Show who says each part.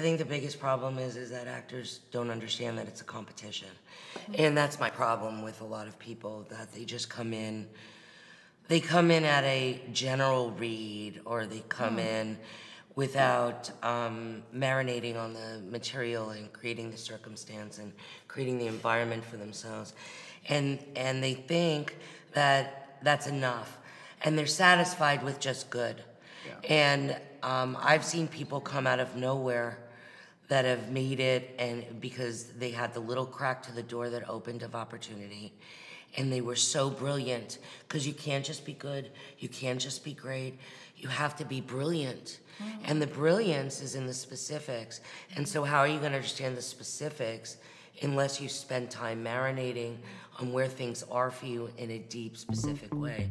Speaker 1: I think the biggest problem is is that actors don't understand that it's a competition, and that's my problem with a lot of people that they just come in. They come in at a general read, or they come in without um, marinating on the material and creating the circumstance and creating the environment for themselves, and and they think that that's enough, and they're satisfied with just good. And um, I've seen people come out of nowhere that have made it and because they had the little crack to the door that opened of opportunity. And they were so brilliant because you can't just be good you can't just be great. You have to be brilliant. Mm-hmm. And the brilliance is in the specifics. And so how are you going to understand the specifics unless you spend time marinating on where things are for you in a deep specific way